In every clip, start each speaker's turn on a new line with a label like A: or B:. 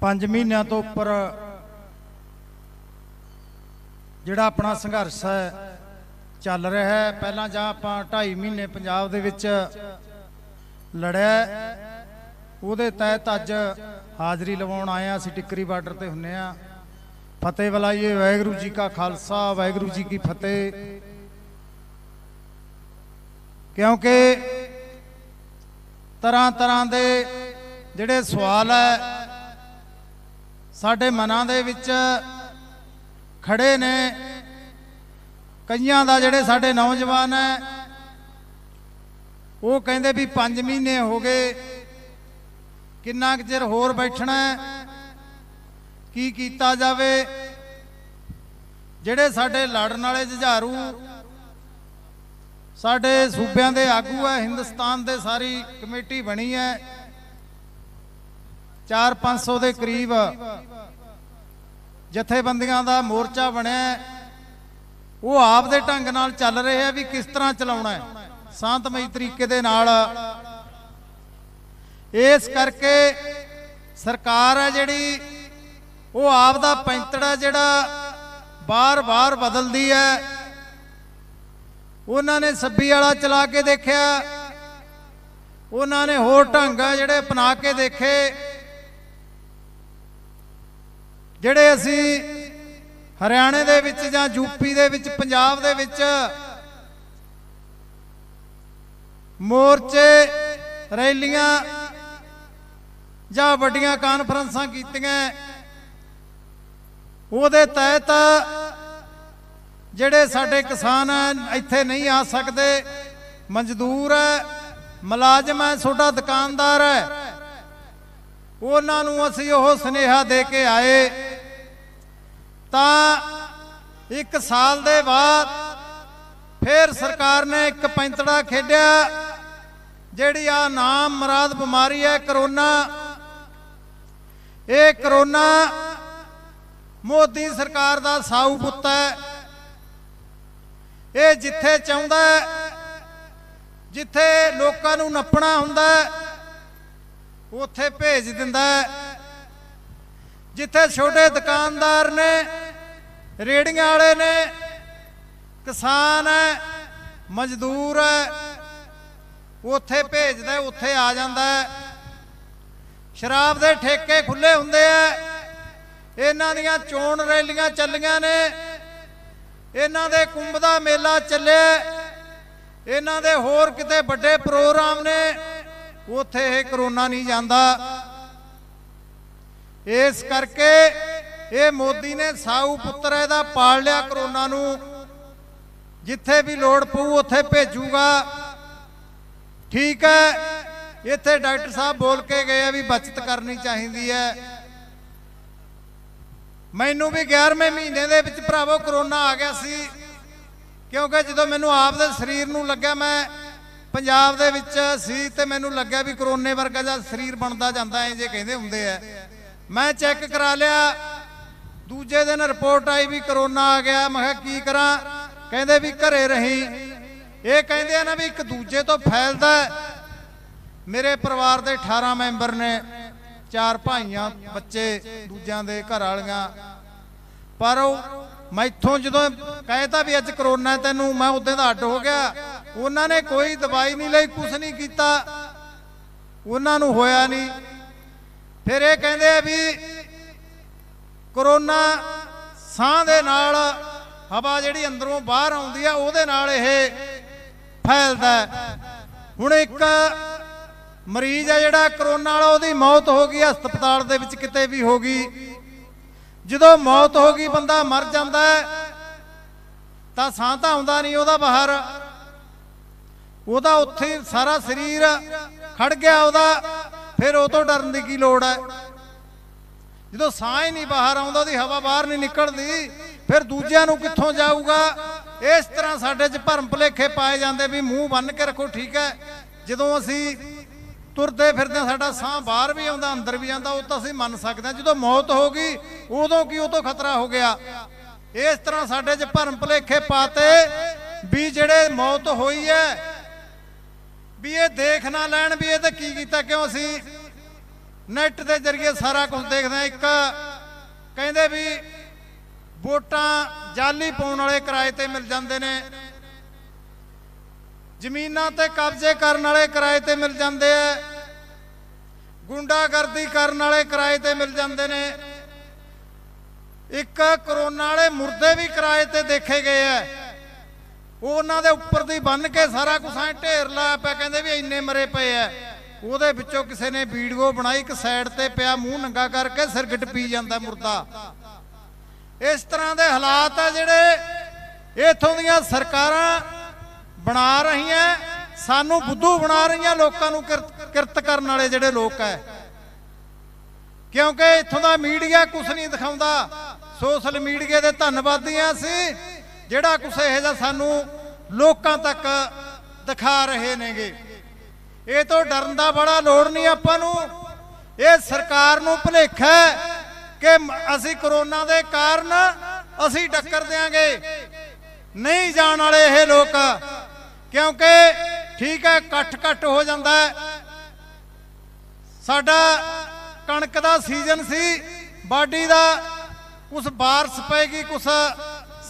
A: 5 ਮਹੀਨਿਆਂ ਤੋਂ ਉੱਪਰ ਜਿਹੜਾ ਆਪਣਾ ਸੰਘਰਸ਼ ਹੈ, ਚੱਲ ਰਿਹਾ ਹੈ। ਪਹਿਲਾਂ ਜਾਂ ਆਪਾਂ 2.5 ਮਹੀਨੇ ਪੰਜਾਬ ਦੇ ਵਿੱਚ ਲੜਿਆ ਉਹਦੇ ਤਹਿਤ ਅੱਜ ਹਾਜ਼ਰੀ ਲਵਾਉਣ ਆਏ ਆ ਅਸੀਂ ਟਿੱਕਰੀ ਬਾਰਡਰ ਤੇ ਹੁੰਨੇ ਆ ਫਤਿਹ ਬੁਲਾਈਏ। ਵਾਹਿਗੁਰੂ ਜੀ ਕਾ ਖਾਲਸਾ, ਵਾਹਿਗੁਰੂ ਜੀ ਕੀ ਫਤਿਹ। ਕਿਉਂਕਿ ਤਰ੍ਹਾਂ ਤਰ੍ਹਾਂ ਦੇ ਜਿਹੜੇ ਸਵਾਲ ਹੈ ਸਾਡੇ ਮਨਾਂ ਦੇ ਵਿੱਚ ਖੜੇ ਨੇ ਕਈਆਂ ਦਾ ਜਿਹੜੇ ਸਾਡੇ ਨੌਜਵਾਨ ਹੈ, ਉਹ ਕਹਿੰਦੇ ਵੀ 5 ਮਹੀਨੇ ਹੋ ਗਏ, ਕਿੰਨਾ ਕੁ ਚਿਰ ਹੋਰ ਬੈਠਣਾ ਕੀ ਕੀਤਾ ਜਾਵੇ? ਜਿਹੜੇ ਸਾਡੇ ਲੜਨ ਵਾਲੇ ਜੁਝਾਰੂ, ਸਾਡੇ ਸੂਬਿਆਂ ਦੇ ਆਗੂ ਹੈ, ਹਿੰਦੁਸਤਾਨ ਦੇ ਸਾਰੀ ਕਮੇਟੀ ਬਣੀ ਹੈ 4-500 ਦੇ ਕਰੀਬ ਜਥੇਬੰਦੀਆਂ ਦਾ ਮੋਰਚਾ ਬਣਿਆ ਉਹ ਆਪ ਦੇ ਢੰਗ ਨਾਲ ਚੱਲ ਰਹੇ ਆ ਵੀ ਕਿਸ ਤਰ੍ਹਾਂ ਚਲਾਉਣਾ ਹੈ। ਸ਼ਾਂਤਮਈ ਤਰੀਕੇ ਦੇ ਨਾਲ। ਇਸ ਕਰਕੇ ਸਰਕਾਰ ਹੈ ਜਿਹੜੀ, ਉਹ ਆਪ ਦਾ ਪੈਂਤੜਾ ਜਿਹੜਾ ਬਾਰ-ਬਾਰ ਬਦਲਦੀ ਹੈ। ਉਹਨਾਂ ਨੇ ਸੱਬੀ ਵਾਲਾ ਚਲਾ ਕੇ ਦੇਖਿਆ। ਉਹਨਾਂ ਨੇ ਹੋਰ ਢੰਗ ਜਿਹੜੇ ਅਪਣਾ ਕੇ ਦੇਖੇ। ਜਿਹੜੇ ਅਸੀਂ ਹਰਿਆਣੇ ਦੇ ਵਿੱਚ ਜਾਂ ਯੂਪੀ ਦੇ ਵਿੱਚ, ਪੰਜਾਬ ਦੇ ਵਿੱਚ ਮੋਰਚੇ, ਰੈਲੀਆਂ ਜਾਂ ਵੱਡੀਆਂ ਕਾਨਫਰੰਸਾਂ ਕੀਤੀਆਂ, ਉਹਦੇ ਤਹਿਤ ਜਿਹੜੇ ਸਾਡੇ ਕਿਸਾਨ ਹੈ ਇੱਥੇ ਨਹੀਂ ਆ ਸਕਦੇ, ਮਜ਼ਦੂਰ ਹੈ, ਮੁਲਾਜ਼ਮ ਹੈ ਛੋਟਾ ਦੁਕਾਨਦਾਰ ਹੈ, ਉਹਨਾਂ ਨੂੰ ਅਸੀਂ ਉਹ ਸਨੇਹਾ ਦੇ ਕੇ ਆਏ। ਤਾਂ ਇੱਕ ਸਾਲ ਦੇ ਬਾਅਦ ਫਿਰ ਸਰਕਾਰ ਨੇ ਇੱਕ ਪੈਂਤੜਾ ਖੇਡਿਆ, ਜਿਹੜੀ ਆ ਨਾਮ ਮਰਾਦ ਬਿਮਾਰੀ ਹੈ ਕਰੋਨਾ। ਇਹ ਕਰੋਨਾ ਮੋਦੀ ਸਰਕਾਰ ਦਾ ਸਾਊ ਪੁੱਤ ਹੈ। ਇਹ ਜਿੱਥੇ ਚਾਹੁੰਦਾ ਜਿੱਥੇ ਲੋਕਾਂ ਨੂੰ ਨੱਪਣਾ ਹੁੰਦਾ ਉੱਥੇ ਭੇਜ ਦਿੰਦਾ ਜਿੱਥੇ ਛੋਟੇ ਦੁਕਾਨਦਾਰ ਨੇ ਰੇੜੀਆਂ ਵਾਲੇ ਨੇ, ਕਿਸਾਨ ਹੈ, ਮਜ਼ਦੂਰ ਹੈ, ਉੱਥੇ ਭੇਜਦਾ ਉੱਥੇ ਆ ਜਾਂਦਾ ਸ਼ਰਾਬ ਦੇ ਠੇਕੇ ਖੁੱਲੇ ਹੁੰਦੇ ਆ। ਇਹਨਾਂ ਦੀਆਂ ਚੋਣ ਰੈਲੀਆਂ ਚੱਲੀਆਂ ਨੇ। ਇਹਨਾਂ ਦੇ ਕੁੰਭ ਦਾ ਮੇਲਾ ਚੱਲਿਆ। ਇਹਨਾਂ ਦੇ ਹੋਰ ਕਿਤੇ ਵੱਡੇ ਪ੍ਰੋਗਰਾਮ ਨੇ। ਉੱਥੇ ਇਹ ਕਰੋਨਾ ਨਹੀਂ ਜਾਂਦਾ। ਇਸ ਕਰਕੇ ਇਹ ਮੋਦੀ ਨੇ ਸਾਊ ਪੁੱਤਰ ਇਹਦਾ ਪਾਲ ਲਿਆ ਕਰੋਨਾ ਨੂੰ। ਜਿੱਥੇ ਵੀ ਲੋੜ ਪਊ, ਉੱਥੇ ਭੇਜੂਗਾ। ਠੀਕ ਹੈ। ਇੱਥੇ ਡਾਕਟਰ ਸਾਹਿਬ ਬੋਲ ਕੇ ਗਏ ਆ ਵੀ ਬਚਤ ਕਰਨੀ ਚਾਹੀਦੀ ਹੈ। ਮੈਨੂੰ ਵੀ 11ਵੇਂ ਮਹੀਨੇ ਦੇ ਵਿੱਚ ਭਰਾਵੋ ਕਰੋਨਾ ਆ ਗਿਆ ਸੀ। ਕਿਉਂਕਿ ਜਦੋਂ ਮੈਨੂੰ ਆਪ ਦੇ ਸਰੀਰ ਨੂੰ ਲੱਗਿਆ, ਮੈਂ ਪੰਜਾਬ ਦੇ ਵਿੱਚ ਸੀ ਤੇ ਮੈਨੂੰ ਲੱਗਿਆ ਵੀ ਕਰੋਨੇ ਵਰਗਾ ਜਿਹਾ ਸਰੀਰ ਬਣਦਾ ਜਾਂਦਾ ਐ ਜੇ ਕਹਿੰਦੇ ਹੁੰਦੇ ਆ। ਮੈਂ ਚੈੱਕ ਕਰਾ ਲਿਆ। ਦੂਜੇ ਦਿਨ ਰਿਪੋਰਟ ਆਈ ਵੀ ਕਰੋਨਾ ਆ ਗਿਆ। ਮੈਂ ਕਿਹਾ, ਕੀ ਕਰਾਂ? ਕਹਿੰਦੇ ਵੀ ਘਰੇ ਰਹੀ। ਇਹ ਕਹਿੰਦੇ ਆ ਨਾ ਵੀ ਇੱਕ ਦੂਜੇ ਤੋਂ ਫੈਲਦਾ ਮੇਰੇ ਪਰਿਵਾਰ ਦੇ 18 ਮੈਂਬਰ ਨੇ, ਚਾਰ ਭਾਈਆਂ, ਬੱਚੇ, ਦੂਜਿਆਂ ਦੇ ਘਰ ਵਾਲੀਆਂ। ਪਰ ਉਹ ਮੈਥੋਂ ਜਦੋਂ ਕਹਿਤਾ ਵੀ ਅੱਜ ਕਰੋਨਾ ਤੈਨੂੰ, ਮੈਂ ਉਦੋਂ ਦਾ ਅੱਡ ਹੋ ਗਿਆ। ਉਹਨਾਂ ਨੇ ਕੋਈ ਦਵਾਈ ਨਹੀਂ ਲਈ ਕੁਝ ਨਹੀਂ ਕੀਤਾ। ਉਹਨਾਂ ਨੂੰ ਹੋਇਆ ਨਹੀਂ। ਫਿਰ ਇਹ ਕਹਿੰਦੇ ਆ ਵੀ ਕਰੋਨਾ ਸਾਹ ਦੇ ਨਾਲ ਹਵਾ ਜਿਹੜੀ ਅੰਦਰੋਂ ਬਾਹਰ ਆਉਂਦੀ ਆ, ਉਹਦੇ ਨਾਲ ਇਹ ਫੈਲਦਾ ਹੁਣ ਇੱਕ ਮਰੀਜ਼ ਆ ਜਿਹੜਾ ਕਰੋਨਾ ਵਾਲਾ, ਉਹਦੀ ਮੌਤ ਹੋ ਗਈ, ਹਸਪਤਾਲ ਦੇ ਵਿੱਚ ਕਿਤੇ ਵੀ ਹੋ ਗਈ। ਜਦੋਂ ਮੌਤ ਹੋ ਗਈ, ਬੰਦਾ ਮਰ ਜਾਂਦਾ ਤਾਂ ਸਾਹ ਤਾਂ ਆਉਂਦਾ ਨਹੀਂ ਉਹਦਾ ਬਾਹਰ। ਉਹਦਾ ਉੱਥੇ ਸਾਰਾ ਸਰੀਰ ਖੜ ਗਿਆ ਉਹਦਾ, ਫਿਰ ਉਹ ਤੋਂ ਡਰਨ ਦੀ ਕੀ ਲੋੜ ਹੈ? ਜਦੋਂ ਸਾਹ ਹੀ ਨਹੀਂ ਬਾਹਰ ਆਉਂਦਾ ਉਹਦੀ ਹਵਾ ਬਾਹਰ ਨਹੀਂ ਨਿਕਲਦੀ, ਫਿਰ ਦੂਜਿਆਂ ਨੂੰ ਕਿੱਥੋਂ ਜਾਊਗਾ? ਇਸ ਤਰ੍ਹਾਂ ਸਾਡੇ 'ਚ ਭਰਮ ਭਲੇਖੇ ਪਾਏ ਜਾਂਦੇ ਵੀ ਮੂੰਹ ਬੰਨ ਕੇ ਰੱਖੋ, ਠੀਕ ਹੈ? ਜਦੋਂ ਅਸੀਂ ਤੁਰਦੇ ਫਿਰਦੇ ਸਾਡਾ ਸਾਹ ਬਾਹਰ ਵੀ ਆਉਂਦਾ, ਅੰਦਰ ਵੀ ਆਉਂਦਾ, ਉਹ ਤਾਂ ਅਸੀਂ ਮੰਨ ਸਕਦੇ ਹਾਂ। ਜਦੋਂ ਮੌਤ ਹੋ ਗਈ, ਉਦੋਂ ਕੀ ਉਹ ਤੋਂ ਖਤਰਾ ਹੋ ਗਿਆ? ਇਸ ਤਰ੍ਹਾਂ ਸਾਡੇ 'ਚ ਭਰਮ ਭਲੇਖੇ ਪਾਤੇ ਵੀ ਜਿਹੜੇ ਮੌਤ ਹੋਈ ਹੈ, ਵੀ ਇਹ ਦੇਖ ਨਾ ਲੈਣ ਵੀ ਇਹ ਤਾਂ ਕੀ ਕੀਤਾ, ਕਿਉਂ ਅਸੀਂ ਨੈਟ ਦੇ ਜ਼ਰੀਏ ਸਾਰਾ ਕੁਝ ਦੇਖਦੇ ਇੱਕ ਕਹਿੰਦੇ ਵੀ ਵੋਟਾਂ ਜਾਲੀ ਪਾਉਣ ਵਾਲੇ ਕਿਰਾਏ ਤੇ ਮਿਲ ਜਾਂਦੇ ਨੇ। ਜ਼ਮੀਨਾਂ ਤੇ ਕਬਜ਼ੇ ਕਰਨ ਵਾਲੇ ਕਿਰਾਏ ਤੇ ਮਿਲ ਜਾਂਦੇ ਆ ਗੁੰਡਾਗਰਦੀ ਕਰਨ ਵਾਲੇ ਕਿਰਾਏ ਤੇ ਮਿਲ ਜਾਂਦੇ ਨੇ। ਇੱਕ ਕਰੋਨਾ ਵਾਲੇ ਮੁਰਦੇ ਵੀ ਕਿਰਾਏ ਤੇ ਦੇਖੇ ਗਏ ਆ ਉਹਨਾਂ ਦੇ ਉੱਪਰ ਦੀ ਬੰਨ ਕੇ ਸਾਰਾ ਕੁਝ ਐ ਢੇਰ ਲਾਇਆ ਪਿਆ। ਕਹਿੰਦੇ ਵੀ ਇੰਨੇ ਮਰੇ ਪਏ ਆ ਉਹਦੇ ਵਿੱਚੋਂ ਕਿਸੇ ਨੇ ਵੀਡੀਓ ਬਣਾਈ, ਇੱਕ ਸਾਈਡ ਤੇ ਪਿਆ ਮੂੰਹ ਨੰਗਾ ਕਰਕੇ ਸਿਰਗਟ ਪੀ ਜਾਂਦਾ ਮੁਰਦਾ। ਇਸ ਤਰ੍ਹਾਂ ਦੇ ਹਾਲਾਤ ਆ ਜਿਹੜੇ ਇਥੋਂ ਦੀਆਂ ਸਰਕਾਰਾਂ ਬਣਾ ਰਹੀਆਂ, ਸਾਨੂੰ ਬੁੱਧੂ ਬਣਾ ਰਹੀਆਂ, ਲੋਕਾਂ ਨੂੰ ਕਿਰਤ ਕਿਰਤ ਕਰਨ ਵਾਲੇ ਜਿਹੜੇ ਲੋਕ ਐ ਕਿਉਂਕਿ ਇਥੋਂ ਦਾ ਮੀਡੀਆ ਕੁਝ ਨਹੀਂ ਦਿਖਾਉਂਦਾ। ਸੋਸ਼ਲ ਮੀਡੀਆ ਦੇ ਧੰਨਵਾਦੀਆਂ ਸੀ, ਜਿਹੜਾ ਕੁਝ ਇਹ ਜਿਹਾ ਸਾਨੂੰ ਲੋਕਾਂ ਤੱਕ ਦਿਖਾ ਰਹੇ ਨੇਗੇ। ਇਹ ਤੋਂ ਡਰਨ ਦਾ ਬੜਾ ਲੋੜ ਨਹੀਂ ਆਪਾਂ ਨੂੰ। ਇਹ ਸਰਕਾਰ ਨੂੰ ਭੁਲੇਖਾ ਕਿ ਅਸੀਂ ਕਰੋਨਾ ਦੇ ਕਾਰਨ ਅਸੀਂ ਟੱਕਰ ਦਿਆਂਗੇ। ਨਹੀਂ ਜਾਣ ਵਾਲੇ ਇਹ ਲੋਕ, ਕਿਉਂਕਿ ਠੀਕ ਹੈ ਇਕੱਠ ਕੱਟ ਹੋ ਜਾਂਦਾ ਸਾਡਾ ਕਣਕ ਦਾ ਸੀਜ਼ਨ ਸੀ, ਬਾਡੀ ਦਾ ਕੁਝ ਬਾਰਸ ਪੈਗੀ ਕੁਝ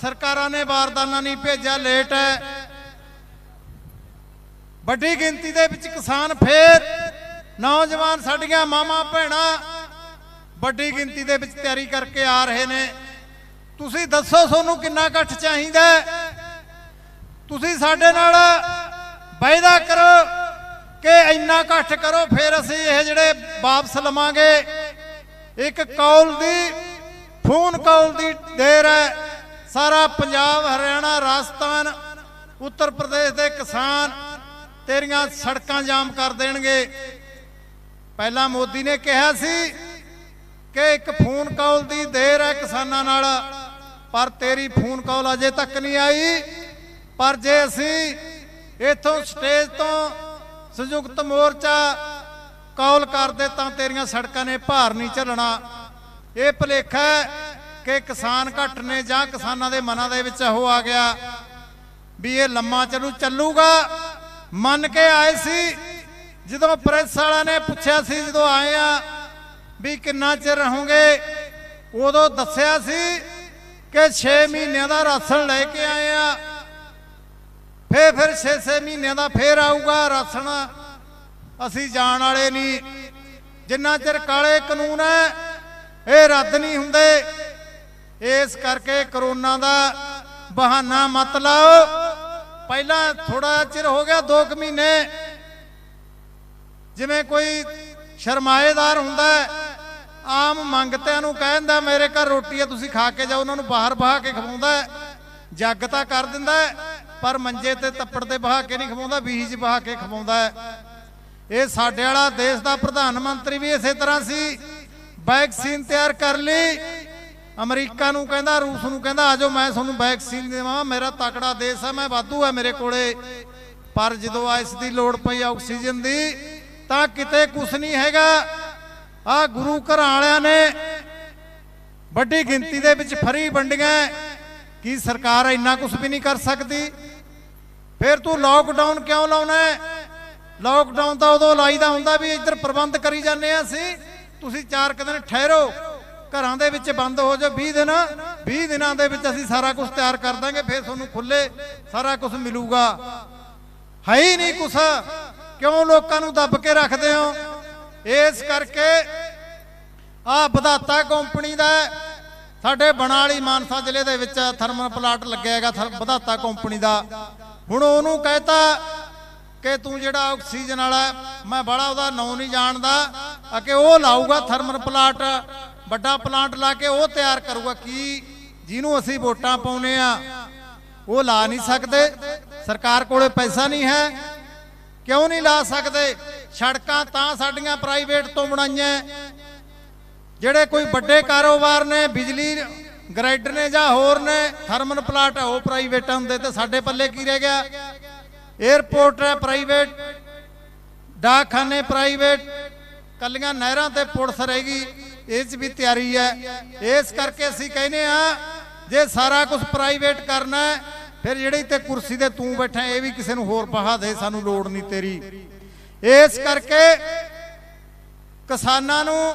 A: ਸਰਕਾਰਾਂ ਨੇ ਬਾਰਦਾਨਾ ਨਹੀਂ ਭੇਜਿਆ, ਲੇਟ ਹੈ। ਵੱਡੀ ਗਿਣਤੀ ਦੇ ਵਿੱਚ ਕਿਸਾਨ ਫੇਰ ਨੌਜਵਾਨ ਸਾਡੀਆਂ ਮਾਮਾ ਭੈਣਾਂ ਵੱਡੀ ਗਿਣਤੀ ਦੇ ਵਿੱਚ ਤਿਆਰੀ ਕਰਕੇ ਆ ਰਹੇ ਨੇ। ਤੁਸੀਂ ਦੱਸੋ ਤੁਹਾਨੂੰ ਕਿੰਨਾ ਇਕੱਠ ਚਾਹੀਦਾ ਤੁਸੀਂ ਸਾਡੇ ਨਾਲ ਵਾਅਦਾ ਕਰੋ ਕਿ ਇੰਨਾ ਇਕੱਠ ਕਰੋ, ਫਿਰ ਅਸੀਂ ਇਹ ਜਿਹੜੇ ਵਾਪਸ ਲਵਾਂਗੇ। ਇੱਕ ਕੌਲ ਦੀ, ਫੋਨ ਕੌਲ ਦੀ ਦੇਰ ਹੈ। ਸਾਰਾ ਪੰਜਾਬ, ਹਰਿਆਣਾ, ਰਾਜਸਥਾਨ, ਉੱਤਰ ਪ੍ਰਦੇਸ਼ ਦੇ ਕਿਸਾਨ ਤੇਰੀਆਂ ਸੜਕਾਂ ਜਾਮ ਕਰ ਦੇਣਗੇ। ਪਹਿਲਾਂ ਮੋਦੀ ਨੇ ਕਿਹਾ ਸੀ ਕਿ ਇੱਕ ਫੋਨ ਕਾਲ ਦੀ ਦੇਰ ਹੈ ਕਿਸਾਨਾਂ ਨਾਲ, ਪਰ ਤੇਰੀ ਫੋਨ ਕਾਲ ਅਜੇ ਤੱਕ ਨਹੀਂ ਆਈ। ਪਰ ਜੇ ਅਸੀਂ ਇਥੋਂ ਸਟੇਜ ਤੋਂ ਸੰਯੁਕਤ ਮੋਰਚਾ ਕਾਲ ਕਰਦੇ ਤਾਂ ਤੇਰੀਆਂ ਸੜਕਾਂ ਨੇ ਭਾਰ ਨਹੀਂ ਝੱਲਣਾ। ਇਹ ਭਲੇਖਾ ਕਿ ਕਿਸਾਨ ਘੱਟ ਨੇ ਜਾਂ ਕਿਸਾਨਾਂ ਦੇ ਮਨਾਂ ਦੇ ਵਿੱਚ ਉਹ ਆ ਗਿਆ ਵੀ ਇਹ ਲੰਮਾ ਚਲੂ ਚੱਲੂਗਾ। ਮੰਨ ਕੇ ਆਏ ਸੀ, ਜਦੋਂ ਪ੍ਰੈਸ ਵਾਲਿਆਂ ਨੇ ਪੁੱਛਿਆ ਸੀ, ਜਦੋਂ ਆਏ ਆ ਵੀ ਕਿੰਨਾ ਚਿਰ ਰਹੋਗੇ, ਉਦੋਂ ਦੱਸਿਆ ਸੀ ਕਿ 6 ਮਹੀਨਿਆਂ ਦਾ ਰਾਸ਼ਨ ਲੈ ਕੇ ਆਏ ਆ। ਫੇਰ ਫਿਰ 6-6 ਮਹੀਨਿਆਂ ਦਾ ਫੇਰ ਆਊਗਾ ਰਾਸ਼ਨ। ਅਸੀਂ ਜਾਣ ਵਾਲੇ ਨਹੀਂ। ਜਿੰਨਾ ਚਿਰ ਕਾਲੇ ਕਾਨੂੰਨ ਹੈ, ਇਹ ਰੱਦ ਨਹੀਂ ਹੁੰਦੇ। ਇਸ ਕਰਕੇ ਕਰੋਨਾ ਦਾ ਬਹਾਨਾ ਮਤ ਲਾਓ। ਪਹਿਲਾਂ ਥੋੜਾ ਚਿਰ ਹੋ ਗਿਆ 2 ਮਹੀਨੇ। ਜਿਵੇਂ ਕੋਈ ਸ਼ਰਮਾਏਦਾਰ ਹੁੰਦਾ ਆਮ ਮੰਗਤਿਆਂ ਨੂੰ ਕਹਿੰਦਾ ਮੇਰੇ ਘਰ ਰੋਟੀ ਹੈ, ਤੁਸੀਂ ਖਾ ਕੇ ਜਾਓ। ਉਹਨਾਂ ਨੂੰ ਬਾਹਰ ਬਹਾ ਕੇ ਖਵਾਉਂਦਾ ਜੱਗ ਤਾਂ ਕਰ ਦਿੰਦਾ ਪਰ ਮੰਜੇ ਤੇ ਤੱਪੜ ਤੇ ਬਹਾ ਕੇ ਨਹੀਂ ਖਵਾਉਂਦਾ, ਬੀਜ ਬਹਾ ਕੇ ਖਵਾਉਂਦਾ ਇਹ ਸਾਡੇ ਵਾਲਾ ਦੇਸ਼ ਦਾ ਪ੍ਰਧਾਨ ਮੰਤਰੀ ਵੀ ਇਸੇ ਤਰ੍ਹਾਂ ਸੀ ਵੈਕਸੀਨ ਤਿਆਰ ਕਰ ਲਈ ਅਮਰੀਕਾ ਨੂੰ ਕਹਿੰਦਾ, ਰੂਸ ਨੂੰ ਕਹਿੰਦਾ ਆਜੋ ਮੈਂ ਤੁਹਾਨੂੰ ਵੈਕਸੀਨ ਦੇਵਾਂ ਮੇਰਾ ਤਕੜਾ ਦੇਸ਼ ਹੈ, ਮੈਂ ਵਾਧੂ ਹੈ ਮੇਰੇ ਕੋਲੇ। ਪਰ ਜਦੋਂ ਇਸ ਦੀ ਲੋੜ ਪਈ ਆਕਸੀਜਨ ਦੀ, ਤਾਂ ਕਿਤੇ ਕੁਝ ਨਹੀਂ ਹੈਗਾ। ਆ ਗੁਰੂ ਘਰਾਂ ਵਾਲਿਆਂ ਨੇ ਵੱਡੀ ਗਿਣਤੀ ਦੇ ਵਿੱਚ ਫਰੀ ਵੰਡੀਆਂ ਕੀ ਸਰਕਾਰ ਇੰਨਾ ਕੁਝ ਵੀ ਨਹੀਂ ਕਰ ਸਕਦੀ। ਫਿਰ ਤੂੰ ਲੋਕਡਾਊਨ ਕਿਉਂ ਲਾਉਣਾ ਹੈ? ਲੋਕਡਾਊਨ ਤਾਂ ਉਦੋਂ ਲਾਈਦਾ ਹੁੰਦਾ ਵੀ ਇੱਧਰ ਪ੍ਰਬੰਧ ਕਰੀ ਜਾਂਦੇ ਆ ਅਸੀਂ, ਤੁਸੀਂ ਚਾਰ ਕੁ ਦਿਨ ਠਹਿਰੋ। ਘਰਾਂ ਦੇ ਵਿੱਚ ਬੰਦ ਹੋ ਜਾਓ 20 ਦਿਨ 20 ਦਿਨਾਂ ਦੇ ਵਿੱਚ ਅਸੀਂ ਸਾਰਾ ਕੁਝ ਤਿਆਰ ਕਰ ਦਾਂਗੇ, ਫਿਰ ਤੁਹਾਨੂੰ ਖੁੱਲੇ ਸਾਰਾ ਕੁਝ ਮਿਲੂਗਾ। ਹੈ ਹੀ ਨਹੀਂ ਕੁਛ। ਕਿਉਂ ਲੋਕਾਂ ਨੂੰ ਦੱਬ ਕੇ ਰੱਖਦੇ ਹੋ? ਇਸ ਕਰਕੇ ਆ ਵਧਾਤਾ ਕੰਪਨੀ ਦਾ ਸਾਡੇ ਬਣਾਲੀ ਮਾਨਸਾ ਜ਼ਿਲ੍ਹੇ ਦੇ ਵਿੱਚ ਥਰਮਲ ਪਲਾਂਟ ਲੱਗਿਆ ਹੈਗਾ, ਥਰ- ਵਧਾਤਾ ਕੰਪਨੀ ਦਾ। ਹੁਣ ਉਹਨੂੰ ਕਹਿਤਾ ਕਿ ਤੂੰ ਜਿਹੜਾ ਆਕਸੀਜਨ ਵਾਲਾ ਮੈਂ ਬੜਾ ਉਹਦਾ ਨਾਂ ਨਹੀਂ ਜਾਣਦਾ, ਆ ਕਿ ਉਹ ਲਾਊਗਾ ਥਰਮਲ ਪਲਾਂਟ। ਵੱਡਾ ਪਲਾਂਟ ਲਾ ਕੇ ਉਹ ਤਿਆਰ ਕਰੂਗਾ ਕੀ? ਜਿਹਨੂੰ ਅਸੀਂ ਵੋਟਾਂ ਪਾਉਨੇ ਆ। ਉਹ ਲਾ ਨਹੀਂ ਸਕਦੇ। ਸਰਕਾਰ ਕੋਲੇ ਪੈਸਾ ਨਹੀਂ ਹੈ। ਕਿਉਂ ਨਹੀਂ ਲਾ ਸਕਦੇ? ਸੜਕਾਂ ਤਾਂ ਸਾਡੀਆਂ ਪ੍ਰਾਈਵੇਟ ਤੋਂ ਬਣਾਈਆਂ। ਜਿਹੜੇ ਕੋਈ ਵੱਡੇ ਕਾਰੋਬਾਰ ਨੇ, ਬਿਜਲੀ ਗ੍ਰਾਈਡਰ ਨੇ ਜਾਂ ਹੋਰ ਨੇ ਥਰਮਲ ਪਲਾਂਟ ਹੈ ਉਹ ਪ੍ਰਾਈਵੇਟ ਹੁੰਦੇ ਤੇ ਸਾਡੇ ਪੱਲੇ ਕੀ ਰਹਿ ਗਿਆ? 에어ਪੋਰਟ ਹੈ ਪ੍ਰਾਈਵੇਟ, ਡਾਕਖਾਨੇ ਪ੍ਰਾਈਵੇਟ, ਕੱਲੀਆਂ ਨਹਿਰਾਂ ਤੇ ਪੁਲਿਸ ਰਹੇਗੀ ਇਹ 'ਚ ਵੀ ਤਿਆਰੀ ਹੈ। ਇਸ ਕਰਕੇ ਅਸੀਂ ਕਹਿੰਦੇ ਆ ਜੇ ਸਾਰਾ ਕੁਝ ਪ੍ਰਾਈਵੇਟ ਕਰਨਾ ਫਿਰ ਜਿਹੜੀ ਤੇ ਕੁਰਸੀ ਤੇ ਤੂੰ ਬੈਠਾ, ਇਹ ਵੀ ਕਿਸੇ ਨੂੰ ਹੋਰ ਪਹਾ ਦੇ, ਸਾਨੂੰ ਲੋੜ ਨਹੀਂ ਤੇਰੀ। ਇਸ ਕਰਕੇ ਕਿਸਾਨਾਂ ਨੂੰ,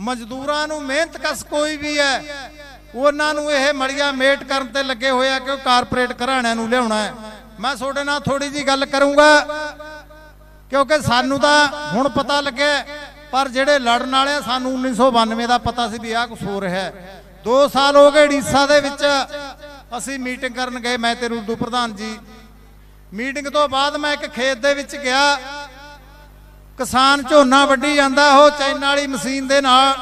A: ਮਜ਼ਦੂਰਾਂ ਨੂੰ ਮਿਹਨਤ ਕਸ ਕੋਈ ਵੀ ਹੈ, ਉਹਨਾਂ ਨੂੰ ਇਹ ਮੜੀਆ ਮੇਟ ਕਰਨ ਤੇ ਲੱਗੇ ਹੋਏ ਆ ਕਿ ਉਹ ਕਾਰਪੋਰੇਟ ਘਰਾਣਿਆਂ ਨੂੰ ਲਿਆਉਣਾ ਹੈ। ਮੈਂ ਤੁਹਾਡੇ ਨਾਲ ਥੋੜੀ ਜੀ ਗੱਲ ਕਰੂੰਗਾ, ਕਿਉਂਕਿ ਸਾਨੂੰ ਤਾਂ ਹੁਣ ਪਤਾ ਲੱਗਿਆ ਪਰ ਜਿਹੜੇ ਲੜਨ ਵਾਲੇ ਆ, ਸਾਨੂੰ 1992 ਦਾ ਪਤਾ ਸੀ ਵੀ ਆਹ ਕੁਝ ਹੋ। ਰਿਹਾ ਹੈ 2 ਸਾਲ ਹੋ ਗਏ ਡੀਸਾ ਦੇ ਵਿੱਚ। ਅਸੀਂ ਮੀਟਿੰਗ ਕਰਨ ਗਏ, ਮੈਂ ਤੇ ਰੂਦੂ ਪ੍ਰਧਾਨ ਜੀ। ਮੀਟਿੰਗ ਤੋਂ ਬਾਅਦ ਮੈਂ ਇੱਕ ਖੇਤ ਦੇ ਵਿੱਚ ਗਿਆ। ਕਿਸਾਨ ਝੋਨਾ ਵੱਢੀ ਜਾਂਦਾ, ਉਹ ਚਾਈਨਾ ਵਾਲੀ ਮਸ਼ੀਨ ਦੇ ਨਾਲ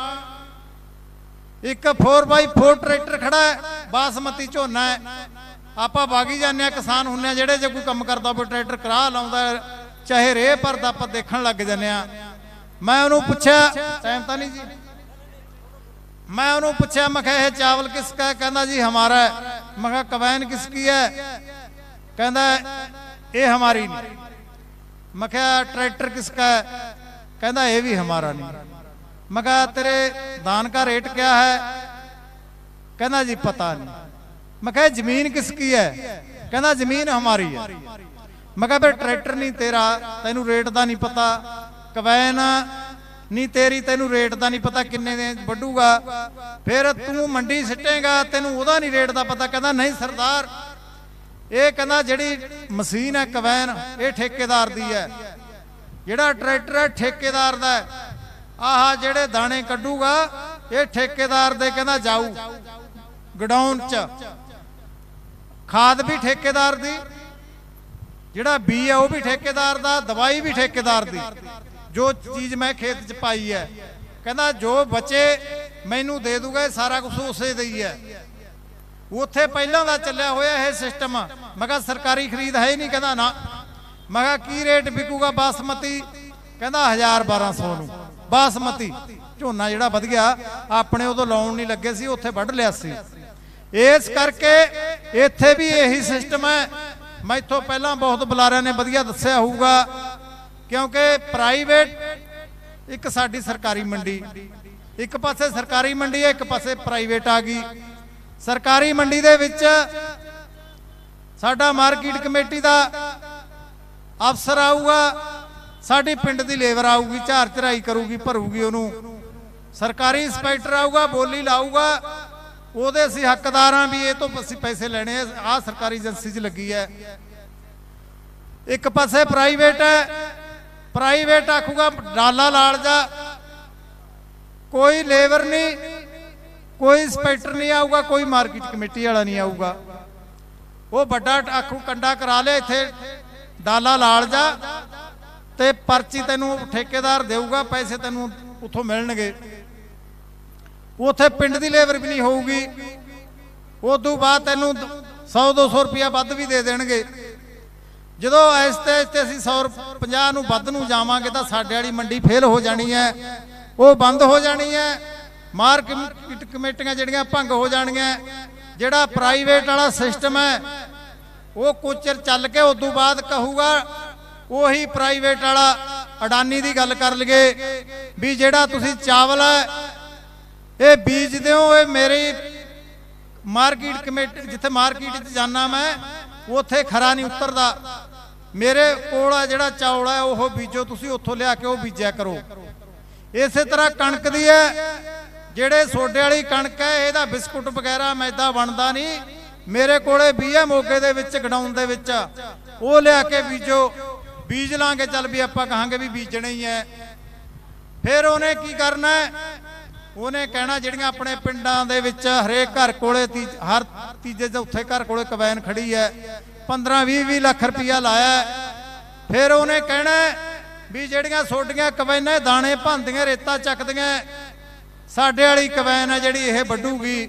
A: ਇੱਕ 4x4 ਟਰੈਕਟਰ ਖੜਾ ਹੈ, ਬਾਸਮਤੀ ਝੋਨਾ ਹੈ। ਆਪਾਂ ਬਾਗੀ ਜਾਂਦੇ ਆ ਕਿਸਾਨ ਹੁੰਨੇ ਆ ਜਿਹੜੇ ਜੇ ਕੋਈ ਕੰਮ ਕਰਦਾ ਹੋਵੇ, ਟਰੈਕਟਰ ਕਰਾਹ ਲਾਉਂਦਾ ਚਾਹੇ ਰੇਹ ਭਰਦਾ ਆਪਾਂ ਦੇਖਣ ਲੱਗ ਜਾਂਦੇ ਆ ਮੈਂ ਉਹਨੂੰ ਪੁੱਛਿਆ ਟਾਈਮ ਤਾਂ ਨਹੀਂ ਜੀ। ਮੈਂ ਉਹਨੂੰ ਪੁੱਛਿਆ, ਮੈਂ ਕਿਹਾ, ਇਹ ਚਾਵਲ ਕਿਸ ਕਾ ਕਹਿੰਦਾ ਜੀ, ਹਮਾਰਾ ਮੈਂ ਕਿਹਾ ਕਬੈਨ ਕਿਸ ਕੀ ਹੈ? ਕਹਿੰਦਾ, ਇਹ ਹਮਾਰੀ ਨਹੀਂ। ਮੈਂ ਕਿਹਾ, ਟਰੈਕਟਰ ਕਿਸ ਕਾ ਕਹਿੰਦਾ, ਇਹ ਵੀ ਹਮਾਰਾ ਨਹੀਂ। ਮੈਂ ਕਿਹਾ, ਤੇਰੇ ਦਾਨ ਕਾ ਰੇਟ ਕਿਆ ਹੈ? ਕਹਿੰਦਾ ਜੀ, ਪਤਾ ਨਹੀਂ। ਮੈਂ ਕਿਹਾ ਜ਼ਮੀਨ ਕਿਸ ਕੀ ਹੈ? ਕਹਿੰਦਾ, ਜ਼ਮੀਨ ਹਮਾਰੀ ਹੈ। ਮੈਂ ਕਿਹਾ, ਫਿਰ ਟਰੈਕਟਰ ਨਹੀਂ ਤੇਰਾ, ਤੈਨੂੰ ਰੇਟ ਦਾ ਨਹੀਂ ਪਤਾ। ਕਵੈਨ ਨਹੀਂ ਤੇਰੀ ਤੈਨੂੰ ਰੇਟ ਦਾ ਨਹੀਂ ਪਤਾ ਕਿੰਨੇ ਦੇ ਵੱਢੂਗਾ। ਫਿਰ ਤੂੰ ਮੰਡੀ ਸਿੱਟੇਗਾ, ਤੈਨੂੰ ਉਹਦਾ ਨਹੀਂ ਰੇਟ ਦਾ ਪਤਾ। ਕਹਿੰਦਾ, ਨਹੀਂ ਸਰਦਾਰ, ਇਹ ਕਹਿੰਦਾ ਜਿਹੜੀ ਮਸ਼ੀਨ ਹੈ ਕਵੈਨ, ਇਹ ਠੇਕੇਦਾਰ ਦੀ ਹੈ। ਜਿਹੜਾ ਟਰੈਕਟਰ ਹੈ, ਠੇਕੇਦਾਰ ਦਾ ਹੈ। ਆਹ ਜਿਹੜੇ ਦਾਣੇ ਕੱਢੂਗਾ, ਇਹ ਠੇਕੇਦਾਰ ਦੇ ਕਹਿੰਦਾ ਜਾਊ। ਗਡਾਊਨ 'ਚ। ਖਾਦ ਵੀ ਠੇਕੇਦਾਰ ਦੀ, ਜਿਹੜਾ ਬੀ ਹੈ ਉਹ ਵੀ ਠੇਕੇਦਾਰ ਦਾ, ਦਵਾਈ ਵੀ ਠੇਕੇਦਾਰ ਦੀ। ਜੋ ਚੀਜ਼ ਮੈਂ ਖੇਤ 'ਚ ਪਾਈ ਹੈ। ਕਹਿੰਦਾ, ਜੋ ਬਚੇ ਮੈਨੂੰ ਦੇ ਦੂਗਾ, ਇਹ ਸਾਰਾ ਕੁਝ ਉਸੇ ਦਾ ਹੈ ਉੱਥੇ ਪਹਿਲਾਂ ਦਾ ਚੱਲਿਆ ਹੋਇਆ ਇਹ ਸਿਸਟਮ ਮੈਂ ਕਿਹਾ, ਸਰਕਾਰੀ ਖਰੀਦ ਹੈ ਹੀ ਨਹੀਂ, ਕਹਿੰਦਾ ਨਾ। ਮੈਂ ਕਿਹਾ, ਕੀ ਰੇਟ ਵਿਕੂਗਾ ਬਾਸਮਤੀ? ਕਹਿੰਦਾ 1000 1200 ਨੂੰ। ਬਾਸਮਤੀ, ਝੋਨਾ ਜਿਹੜਾ ਵਧ ਗਿਆ, ਆਪਣੇ ਉਦੋਂ ਲਾਉਣ ਨਹੀਂ ਲੱਗੇ ਸੀ, ਉੱਥੇ ਵੱਢ ਲਿਆ ਸੀ। ਇਸ ਕਰਕੇ ਇੱਥੇ ਵੀ ਇਹੀ ਸਿਸਟਮ ਹੈ। ਮੈਥੋਂ ਪਹਿਲਾਂ ਬਹੁਤ ਬੁਲਾਰਿਆਂ ਨੇ ਵਧੀਆ ਦੱਸਿਆ ਹੋਊਗਾ। ਕਿਉਂਕਿ ਪ੍ਰਾਈਵੇਟ ਇੱਕ ਸਾਡੀ ਸਰਕਾਰੀ ਮੰਡੀ, ਇੱਕ ਪਾਸੇ ਸਰਕਾਰੀ ਮੰਡੀ ਹੈ, ਇੱਕ ਪਾਸੇ ਪ੍ਰਾਈਵੇਟ ਆ ਗਈ। ਸਰਕਾਰੀ ਮੰਡੀ ਦੇ ਵਿੱਚ ਸਾਡਾ ਮਾਰਕੀਟ ਕਮੇਟੀ ਦਾ ਅਫਸਰ ਆਊਗਾ, ਸਾਡੀ ਪਿੰਡ ਦੀ ਲੇਬਰ ਆਊਗੀ ਝਾਰ ਚਰਾਈ ਕਰੂਗੀ, ਭਰੂਗੀ ਉਹਨੂੰ। ਸਰਕਾਰੀ ਇੰਸਪੈਕਟਰ ਆਊਗਾ, ਬੋਲੀ ਲਾਊਗਾ, ਉਹਦੇ ਅਸੀਂ ਹੱਕਦਾਰ ਹਾਂ ਵੀ ਇਹ ਤੋਂ ਅਸੀਂ ਪੈਸੇ ਲੈਣੇ ਆ, ਆਹ ਸਰਕਾਰੀ ਏਜੰਸੀ 'ਚ ਲੱਗੀ ਹੈ। ਇੱਕ ਪਾਸੇ ਪ੍ਰਾਈਵੇਟ ਹੈ ਪ੍ਰਾਈਵੇਟ ਆਖੂਗਾ, ਡਾਲਾ ਲਾਲ ਜਾ ਕੋਈ ਲੇਬਰ ਨਹੀਂ, ਕੋਈ ਇੰਸਪੈਕਟਰ ਨਹੀਂ ਆਊਗਾ, ਕੋਈ ਮਾਰਕੀਟ ਕਮੇਟੀ ਵਾਲਾ ਨਹੀਂ ਆਊਗਾ। ਉਹ ਵੱਡਾ ਆਖੂ, ਕੰਡਾ ਕਰਾ ਲਿਆ ਇੱਥੇ, ਡਾਲਾ ਲਾਲ ਜਾ ਤੇ ਪਰਚੀ ਤੈਨੂੰ ਠੇਕੇਦਾਰ ਦੇਊਗਾ, ਪੈਸੇ ਤੈਨੂੰ ਉੱਥੋਂ ਮਿਲਣਗੇ। ਉੱਥੇ ਪਿੰਡ ਦੀ ਲੇਬਰ ਵੀ ਨਹੀਂ ਹੋਊਗੀ। ਉਦੋਂ ਬਾਅਦ ਤੈਨੂੰ 100 200 ਰੁਪਇਆ ਵੱਧ ਵੀ ਦੇ ਦੇਣਗੇ। ਜਦੋਂ ਇਸ ਤੇ ਇਸ ਤੇ ਅਸੀਂ 150 ਨੂੰ ਵੱਧ ਨੂੰ ਜਾਵਾਂਗੇ ਤਾਂ ਸਾਡੇ ਵਾਲੀ ਮੰਡੀ ਫੇਲ ਹੋ ਜਾਣੀ ਹੈ। ਉਹ ਬੰਦ ਹੋ ਜਾਣੀ ਹੈ। ਮਾਰਕੀਟ ਕਮੇਟੀਆਂ ਜਿਹੜੀਆਂ ਭੰਗ ਹੋ ਜਾਣੀਆਂ ਜਿਹੜਾ ਪ੍ਰਾਈਵੇਟ ਵਾਲਾ ਸਿਸਟਮ ਹੈ, ਉਹ ਕੁਝ ਚਿਰ ਚੱਲ ਕੇ ਉਸ ਤੋਂ ਬਾਅਦ ਕਹੂਗਾ, ਉਹੀ ਪ੍ਰਾਈਵੇਟ ਵਾਲਾ ਅਡਾਨੀ ਦੀ ਗੱਲ ਕਰ ਲਈਏ ਵੀ ਜਿਹੜਾ ਤੁਸੀਂ ਚਾਵਲ ਹੈ, ਇਹ ਬੀਜਦੇ ਹੋ ਇਹ ਮੇਰੀ ਮਾਰਕੀਟ ਕਮੇਟੀ, ਜਿੱਥੇ ਮਾਰਕੀਟ 'ਚ ਜਾਣਾ ਮੈਂ, ਉੱਥੇ ਖਰਾ ਨਹੀਂ ਉਤਰਦਾ। ਮੇਰੇ ਕੋਲ ਆ ਜਿਹੜਾ ਚੌਲ ਹੈ ਉਹ ਬੀਜੋ, ਤੁਸੀਂ ਉੱਥੋਂ ਲਿਆ ਕੇ ਉਹ ਬੀਜਿਆ ਕਰੋ। ਇਸੇ ਤਰ੍ਹਾਂ ਕਣਕ ਦੀ ਹੈ, ਜਿਹੜੇ ਸੋਡੇ ਵਾਲੀ ਕਣਕ ਹੈ, ਇਹਦਾ ਬਿਸਕੁਟ ਵਗੈਰਾ ਮੈਦਾ ਬਣਦਾ ਨਹੀਂ। ਮੇਰੇ ਕੋਲੇ ਵੀ ਹੈ ਮੋਗੇ ਦੇ ਵਿੱਚ ਗਡਾਉਣ ਦੇ ਵਿੱਚ ਉਹ ਲਿਆ ਕੇ ਬੀਜੋ। ਬੀਜ ਲਾਂਗੇ, ਚੱਲ ਵੀ ਆਪਾਂ ਕਹਾਂਗੇ ਵੀ ਬੀਜਣੇ ਹੀ ਹੈ। ਫਿਰ ਉਹਨੇ ਕੀ ਕਰਨਾ ਉਹਨੇ ਕਹਿਣਾ, ਜਿਹੜੀਆਂ ਆਪਣੇ ਪਿੰਡਾਂ ਦੇ ਵਿੱਚ ਹਰੇਕ ਘਰ ਕੋਲੇ ਤੀ- ਹਰ ਤੀਜੇ ਚੌਥੇ ਘਰ ਕੋਲੇ ਕਬੈਨ ਖੜੀ ਹੈ। 15 20 20 ਲੱਖ ਰੁਪਇਆ ਲਾਇਆ ਫਿਰ ਉਹਨੇ ਕਹਿਣਾ ਵੀ ਜਿਹੜੀਆਂ ਸੋਡੀਆਂ ਕਬੈਨਾਂ ਦਾਣੇ ਭੰਦੀਆਂ ਰੇਤਾ ਚੱਕਦੀਆਂ ਸਾਡੇ ਵਾਲੀ ਕਬੈਨ ਹੈ ਜਿਹੜੀ ਇਹ ਵੱਢੂਗੀ।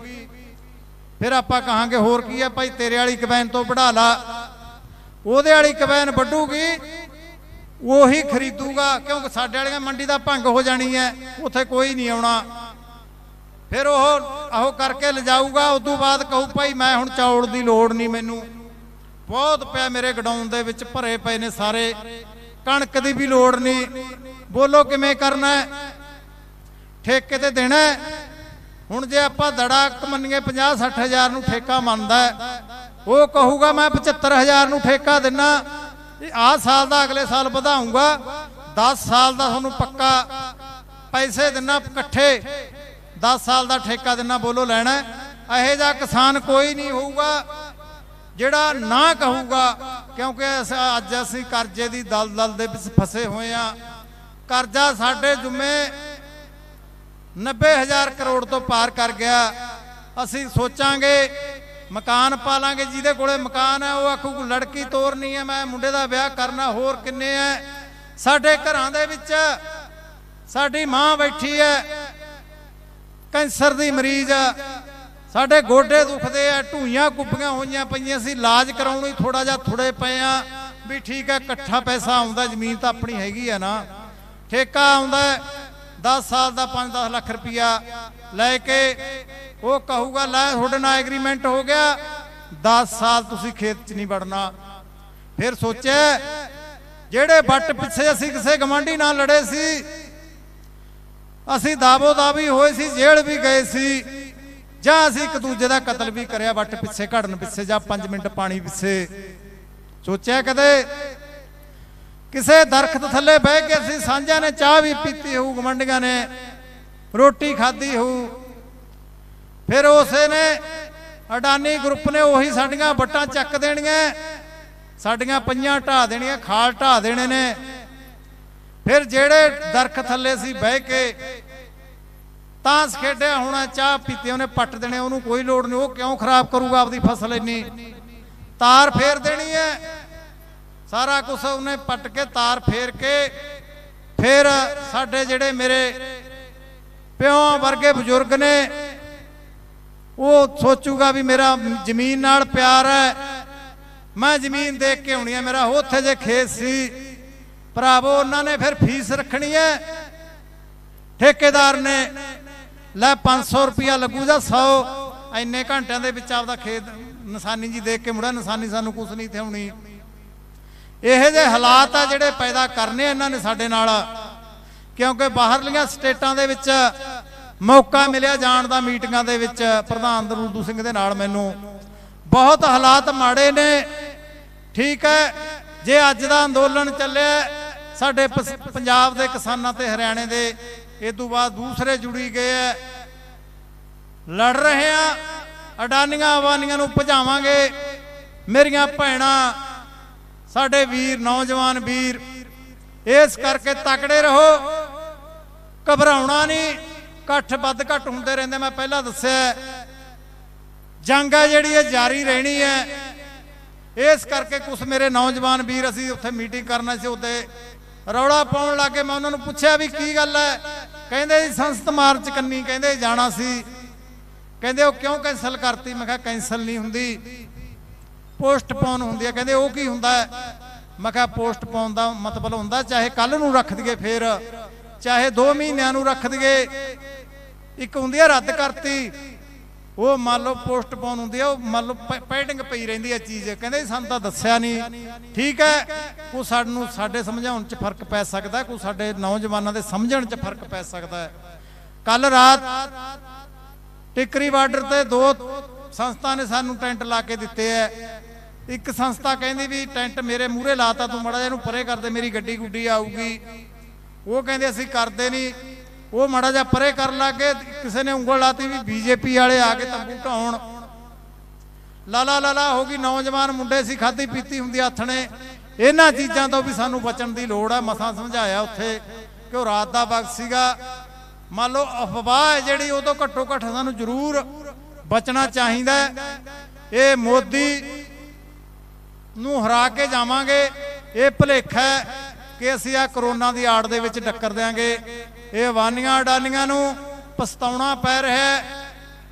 A: ਫਿਰ ਆਪਾਂ ਕਹਾਂਗੇ, ਹੋਰ ਕੀ ਹੈ ਭਾਈ, ਤੇਰੇ ਵਾਲੀ ਕਬੈਨ ਤੋਂ ਵਢਾ ਲਾ। ਉਹਦੇ ਵਾਲੀ ਕਬੈਨ ਵੱਢੂਗੀ, ਉਹੀ ਖਰੀਦੂਗਾ, ਕਿਉਂਕਿ ਸਾਡੇ ਵਾਲੀਆਂ ਮੰਡੀ ਦਾ ਭੰਗ ਹੋ ਜਾਣੀ ਹੈ, ਉੱਥੇ ਕੋਈ ਨਹੀਂ ਆਉਣਾ। ਫਿਰ ਉਹ ਆਹੋ ਕਰਕੇ ਲਿਜਾਊਗਾ ਉਸ ਤੋਂ ਬਾਅਦ ਕਹੂ, ਭਾਈ, ਮੈਂ ਹੁਣ ਚੌਲ ਦੀ ਲੋੜ ਨਹੀਂ ਮੈਨੂੰ। ਬਹੁਤ ਪਿਆ ਮੇਰੇ ਗਡਾਊਨ ਦੇ ਵਿੱਚ, ਭਰੇ ਪਏ ਨੇ ਸਾਰੇ। ਕਣਕ ਦੀ ਵੀ ਲੋੜ ਨਹੀਂ। ਬੋਲੋ ਕਿਵੇਂ ਕਰਨਾ ਠੇਕੇ ਤੇ ਦੇਣਾ ਹੁਣ ਜੇ ਆਪਾਂ ਦੜਾ ਮੰਨੀਏ 50 60000 ਨੂੰ ਠੇਕਾ ਮੰਨਦਾ ਉਹ ਕਹੂਗਾ, ਮੈਂ 75000 ਨੂੰ ਠੇਕਾ ਦਿੰਨਾ। ਇਹ ਆਹ ਸਾਲ ਦਾ ਅਗਲੇ ਸਾਲ ਵਧਾਉਂਗਾ 10 ਸਾਲ ਦਾ ਤੁਹਾਨੂੰ ਪੱਕਾ ਪੈਸੇ ਦਿਨਾ ਇਕੱਠੇ। 10 ਸਾਲ ਦਾ ਠੇਕਾ ਦਿਨਾ, ਬੋਲੋ ਲੈਣਾ ਇਹੋ ਜਿਹਾ ਕਿਸਾਨ ਕੋਈ ਨਹੀਂ ਹੋਊਗਾ। ਜਿਹੜਾ ਨਾ ਕਹੂਗਾ, ਕਿਉਂਕਿ ਅਸ- ਅੱਜ ਅਸੀਂ ਕਰਜ਼ੇ ਦੀ ਦਲਦਲ ਦੇ ਵਿੱਚ ਫਸੇ ਹੋਏ ਆ। ਕਰਜ਼ਾ ਸਾਡੇ ਜੁਮੇ 90000 ਕਰੋੜ ਤੋਂ ਪਾਰ ਕਰ ਗਿਆ। ਅਸੀਂ ਸੋਚਾਂਗੇ, ਮਕਾਨ ਪਾ ਲਾਂਗੇ ਜਿਹਦੇ ਕੋਲੇ ਮਕਾਨ ਹੈ, ਉਹ ਆਖੂ, ਲੜਕੀ ਤੋਰਨੀ ਹੈ, ਮੈਂ ਮੁੰਡੇ ਦਾ ਵਿਆਹ ਕਰਨਾ, ਹੋਰ ਕਿੰਨੇ ਐ ਸਾਡੇ ਘਰਾਂ ਦੇ ਵਿੱਚ ਸਾਡੀ ਮਾਂ ਬੈਠੀ ਹੈ, ਕੈਂਸਰ ਦੀ ਮਰੀਜ਼। ਆ ਸਾਡੇ ਗੋਡੇ ਦੁਖਦੇ ਆ, ਢੂਈਆਂ ਕੁੱਪੀਆਂ ਹੋਈਆਂ ਪਈਆਂ ਸੀ, ਇਲਾਜ ਕਰਾਉਣ ਲਈ ਥੋੜਾ ਜਿਹਾ ਥੁੜੇ ਪਏ ਆ, ਵੀ ਠੀਕ ਹੈ ਇਕੱਠਾ ਪੈਸਾ ਆਉਂਦਾ, ਜ਼ਮੀਨ ਤਾਂ ਆਪਣੀ ਹੈਗੀ ਆ ਨਾ। ਠੇਕਾ ਆਉਂਦਾ 10 ਸਾਲ ਦਾ 5-10 ਲੱਖ ਰੁਪਇਆ ਲੈ ਕੇ, ਉਹ ਕਹੂਗਾ, ਲੈ ਤੁਹਾਡੇ ਨਾਲ ਐਗਰੀਮੈਂਟ ਹੋ ਗਿਆ 10 ਸਾਲ ਤੁਸੀਂ ਖੇਤ 'ਚ ਨਹੀਂ ਵੜਨਾ। ਫਿਰ ਸੋਚਿਆ, ਜਿਹੜੇ ਵੱਟ ਪਿੱਛੇ ਅਸੀਂ ਕਿਸੇ ਗਵਾਂਢੀ ਨਾਲ ਲੜੇ ਸੀ, ਅਸੀਂ ਦਾਬੋ ਦਾਬੀ ਹੋਏ ਸੀ, ਜੇਲ੍ਹ ਵੀ ਗਏ ਸੀ ਜਾਂ ਅਸੀਂ ਇੱਕ ਦੂਜੇ ਦਾ ਕਤਲ ਵੀ ਕਰਿਆ, ਵੱਟ ਪਿੱਛੇ, ਘੜਨ ਪਿੱਛੇ ਜਾਂ 5 ਮਿੰਟ ਪਾਣੀ ਪਿੱਛੇ। ਸੋਚਿਆ ਕਦੇ? ਕਿਸੇ ਦਰਖਤ ਥੱਲੇ ਬਹਿ ਕੇ ਅਸੀਂ ਸਾਂਝਾ ਨੇ ਚਾਹ ਵੀ ਪੀਤੀ ਹੋਊ ਗਮੰਡੀਆਂ ਨੇ, ਰੋਟੀ ਖਾਧੀ ਹੋਊ। ਫਿਰ ਉਸੇ ਨੇ ਅਡਾਨੀ ਗਰੁੱਪ ਨੇ ਉਹੀ ਸਾਡੀਆਂ ਵੱਟਾਂ ਚੱਕ ਦੇਣੀਆਂ, ਸਾਡੀਆਂ ਪਈਆਂ ਢਾ ਦੇਣੀਆਂ, ਖਾਲ ਢਾ ਦੇਣੇ ਨੇ। ਫਿਰ ਜਿਹੜੇ ਦਰਖਤ ਥੱਲੇ ਸੀ ਬਹਿ ਕੇ ਤਾਂਸ ਖੇਡਿਆ ਹੋਣਾ, ਚਾਹ ਪੀਤੇ ਉਹਨੇ ਪੱਟ ਦੇਣੇ, ਉਹਨੂੰ ਕੋਈ ਲੋੜ ਨਹੀਂ, ਉਹ ਕਿਉਂ ਖਰਾਬ ਕਰੂਗਾ ਆਪਦੀ ਫਸਲ ਇੰਨੀ? ਤਾਰ ਫੇਰ ਦੇਣੀ ਹੈ। ਸਾਰਾ ਕੁਝ ਉਹਨੇ ਪੱਟ ਕੇ ਤਾਰ ਫੇਰ ਕੇ, ਫਿਰ ਸਾਡੇ ਜਿਹੜੇ ਮੇਰੇ ਪਿਓ ਵਰਗੇ ਬਜ਼ੁਰਗ ਨੇ, ਉਹ ਸੋਚੂਗਾ ਵੀ ਮੇਰਾ ਜ਼ਮੀਨ ਨਾਲ ਪਿਆਰ ਹੈ। ਮੈਂ ਜ਼ਮੀਨ ਦੇਖ ਕੇ ਆਉਣੀ ਹੈ, ਮੇਰਾ ਉੱਥੇ ਜੇ ਖੇਤ ਸੀ, ਭਰਾਵੋ, ਉਹਨਾਂ ਨੇ ਫਿਰ ਫੀਸ ਰੱਖਣੀ ਹੈ। ਠੇਕੇਦਾਰ ਨੇ ਲੈ 500 ਰੁਪਿਆ ਲੱਗੂ ਜਾਂ 100 ਇੰਨੇ ਘੰਟਿਆਂ ਦੇ ਵਿੱਚ ਆਪਦਾ ਖੇਤ ਨਿਸ਼ਾਨੀ ਜੀ ਦੇਖ ਕੇ ਮੁੜਾ ਨਿਸ਼ਾਨੀ ਸਾਨੂੰ ਕੁਛ ਨਹੀਂ ਥਿਆਉਣੀ ਇਹੋ ਜਿਹੇ ਹਾਲਾਤ ਆ ਜਿਹੜੇ ਪੈਦਾ ਕਰਨੇ ਇਹਨਾਂ ਨੇ ਸਾਡੇ ਨਾਲ। ਕਿਉਂਕਿ ਬਾਹਰਲੀਆਂ ਸਟੇਟਾਂ ਦੇ ਵਿੱਚ ਮੌਕਾ ਮਿਲਿਆ ਜਾਣ ਦਾ ਮੀਟਿੰਗਾਂ ਦੇ ਵਿੱਚ, ਪ੍ਰਧਾਨ ਦਰੂਦੂ ਸਿੰਘ ਦੇ ਨਾਲ ਮੈਨੂੰ। ਬਹੁਤ ਹਾਲਾਤ ਮਾੜੇ ਨੇ। ਠੀਕ ਹੈ, ਜੇ ਅੱਜ ਦਾ ਅੰਦੋਲਨ ਚੱਲਿਆ, ਸਾਡੇ ਪਸ- ਪੰਜਾਬ ਦੇ ਕਿਸਾਨਾਂ ਤੇ ਹਰਿਆਣੇ ਦੇ ਇਹ ਤੋਂ ਬਾਅਦ ਦੂਸਰੇ ਜੁੜੀ ਗਏ ਐ। ਲੜ ਰਹੇ ਆ, ਅਡਾਨੀਆਂ ਅਵਾਨੀਆਂ ਨੂੰ ਭਜਾਵਾਂਗੇ। ਮੇਰੀਆਂ ਭੈਣਾਂ, ਸਾਡੇ ਵੀਰ, ਨੌਜਵਾਨ ਵੀਰ, ਇਸ ਕਰਕੇ ਤਕੜੇ ਰਹੋ। ਘਬਰਾਉਣਾ ਨਹੀਂ ਇਕੱਠ ਵੱਧ ਘੱਟ ਹੁੰਦੇ ਰਹਿੰਦੇ, ਮੈਂ ਪਹਿਲਾਂ ਦੱਸਿਆ ਜੰਗ ਹੈ ਜਿਹੜੀ, ਇਹ ਜਾਰੀ ਰਹਿਣੀ ਹੈ ਇਸ ਕਰਕੇ ਕੁਝ ਮੇਰੇ ਨੌਜਵਾਨ ਵੀਰ, ਅਸੀਂ ਉੱਥੇ ਮੀਟਿੰਗ ਕਰਨਾ ਸੀ ਉੱਤੇ ਰੌਲਾ ਪਾਉਣ ਲੱਗੇ। ਮੈਂ ਉਹਨਾਂ ਨੂੰ ਪੁੱਛਿਆ ਵੀ ਕੀ ਗੱਲ ਹੈ ਕਹਿੰਦੇ ਜੀ ਸੰਸਤ ਮਾਰਚ ਕੰਨੀ ਕਹਿੰਦੇ ਜਾਣਾ ਸੀ। ਕਹਿੰਦੇ ਉਹ ਕਿਉਂ ਕੈਨਸਲ ਕਰਤੀ? ਮੈਂ ਕਿਹਾ ਕੈਨਸਲ ਨਹੀਂ ਹੁੰਦੀ। ਪੋਸਟਪੋਨ ਹੁੰਦੀ ਹੈ ਕਹਿੰਦੇ ਉਹ ਕੀ ਹੁੰਦਾ? ਮੈਂ ਕਿਹਾ ਪੋਸਟਪੋਨ ਦਾ ਮਤਲਬ ਹੁੰਦਾ, ਚਾਹੇ ਕੱਲ ਨੂੰ ਰੱਖ ਦਈਏ ਫੇਰ, ਚਾਹੇ 2 ਮਹੀਨਿਆਂ ਨੂੰ ਰੱਖ ਦਈਏ। ਇੱਕ ਹੁੰਦੀ ਹੈ ਰੱਦ ਕਰਤੀ। ਉਹ ਮੰਨ ਲਓ ਪੋਸਟਪੋਨ ਹੁੰਦੀ ਹੈ ਉਹ ਮੰਨ ਲਓ ਪੈਂਡਿੰਗ ਪਈ ਰਹਿੰਦੀ ਹੈ ਚੀਜ਼। ਕਹਿੰਦੇ ਸਾਨੂੰ ਤਾਂ ਦੱਸਿਆ ਨਹੀਂ ਠੀਕ ਹੈ ਕੋ ਸਾਨੂੰ, ਸਾਡੇ ਸਮਝਾਉਣ 'ਚ ਫ਼ਰਕ ਪੈ ਸਕਦਾ ਕੋ ਸਾਡੇ ਨੌਜਵਾਨਾਂ ਦੇ ਸਮਝਣ 'ਚ ਫ਼ਰਕ ਪੈ ਸਕਦਾ ਹੈ। ਕੱਲ ਰਾਤ ਟਿਕਰੀ ਬਾਰਡਰ ਤੇ ਦੋ ਸੰਸਥਾ ਨੇ ਸਾਨੂੰ ਟੈਂਟ ਲਾ ਕੇ ਦਿੱਤੇ ਐ। ਇੱਕ ਸੰਸਥਾ ਕਹਿੰਦੀ ਵੀ ਟੈਂਟ ਮੇਰੇ ਮੂਹਰੇ ਲਾਤਾ, ਤੂੰ ਮੜਾ ਜਿਹਾ ਇਹਨੂੰ ਪਰੇ ਕਰ ਦੇ, ਮੇਰੀ ਗੱਡੀ ਗੁੱਡੀ ਆਊਗੀ। ਉਹ ਕਹਿੰਦੇ ਅਸੀਂ ਕਰਦੇ ਨਹੀਂ ਉਹ ਮਾੜਾ ਜਿਹਾ ਪਰੇ ਕਰਨ ਲੱਗੇ, ਕਿਸੇ ਨੇ ਉਂਗਲ ਲਾਤੀ ਵੀ ਬੀਜੇਪੀ ਵਾਲੇ ਆ ਕੇ ਤੰਬੂ ਢਾਉਣ। ਲਾਲਾ ਲਾਲਾ ਹੋ ਗਈ, ਨੌਜਵਾਨ ਮੁੰਡੇ ਸੀ ਖਾਦੀ ਪੀਤੀ ਹੁੰਦੀ ਹੱਥ ਨੇ ਇਹਨਾਂ ਚੀਜ਼ਾਂ ਤੋਂ ਵੀ ਸਾਨੂੰ ਬਚਣ ਦੀ ਲੋੜ ਹੈ ਮਸਾਂ ਸਮਝਾਇਆ ਉੱਥੇ ਕਿ ਉਹ ਰਾਤ ਦਾ ਵਕਤ ਸੀਗਾ। ਮੰਨ ਲਓ, ਅਫਵਾਹ ਹੈ ਜਿਹੜੀ, ਉਹ ਤੋਂ ਘੱਟੋ ਘੱਟ ਸਾਨੂੰ ਜ਼ਰੂਰ ਬਚਣਾ ਚਾਹੀਦਾ ਇਹ ਮੋਦੀ ਨੂੰ ਹਰਾ ਕੇ ਜਾਵਾਂਗੇ। ਇਹ ਭਲੇਖਾ ਹੈ ਕਿ ਅਸੀਂ ਆ ਕਰੋਨਾ ਦੀ ਆੜ ਦੇ ਵਿੱਚ ਟੱਕਰ ਦਿਆਂਗੇ। ਇਹ ਵਾਨੀਆਂ ਅਡਾਨੀਆਂ ਨੂੰ ਪਛਤਾਉਣਾ ਪੈ ਰਿਹਾ ਹੈ।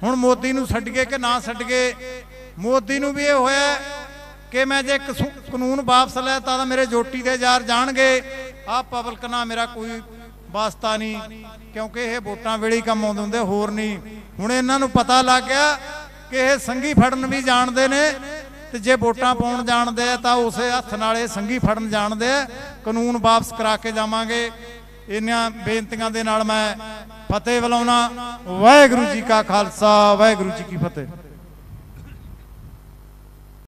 A: ਹੁਣ ਮੋਦੀ ਨੂੰ ਛੱਡ ਛੱਡੀਏ ਕਿ ਨਾ ਛੱਡ ਛੱਡੀਏ ਮੋਦੀ ਨੂੰ ਵੀ ਇਹ ਹੋਇਆ ਕਿ ਮੈਂ ਜੇ ਕਸੂ- ਕਾਨੂੰਨ ਵਾਪਸ ਲੈ ਤਾਂ ਮੇਰੇ ਜੋਟੀ ਦੇ ਯਾਰ ਜਾਣਗੇ। ਆ ਪਬਲਿਕ ਨਾਲ ਮੇਰਾ ਕੋਈ ਵਾਸਤਾ ਨਹੀਂ, ਕਿਉਂਕਿ ਇਹ ਵੋਟਾਂ ਵੇਲੇ ਕੰਮ ਆਉਂਦੇ ਹੁੰਦੇ, ਹੋਰ ਨਹੀਂ। ਹੁਣ ਇਹਨਾਂ ਨੂੰ ਪਤਾ ਲੱਗ ਗਿਆ ਕਿ ਇਹ ਸੰਗੀ ਫੜਨ ਵੀ ਜਾਣਦੇ ਨੇ ਤੇ ਜੇ ਵੋਟਾਂ ਪਾਉਣ ਜਾਣਦੇ ਆ ਤਾਂ ਉਸੇ ਹੱਥ ਨਾਲ ਇਹ ਸੰਗੀ ਫੜਨ ਜਾਣਦੇ ਆ। ਕਾਨੂੰਨ ਵਾਪਸ ਕਰਾ ਕੇ ਜਾਵਾਂਗੇ। ਇਹਨਾਂ ਬੇਨਤੀਆਂ ਦੇ ਨਾਲ ਮੈਂ ਫਤਿਹ ਬੁਲਾਉਣਾ। ਵਾਹਿਗੁਰੂ ਜੀ ਕਾ ਖਾਲਸਾ, ਵਾਹਿਗੁਰੂ ਜੀ ਕੀ ਫਤਿਹ।